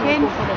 天气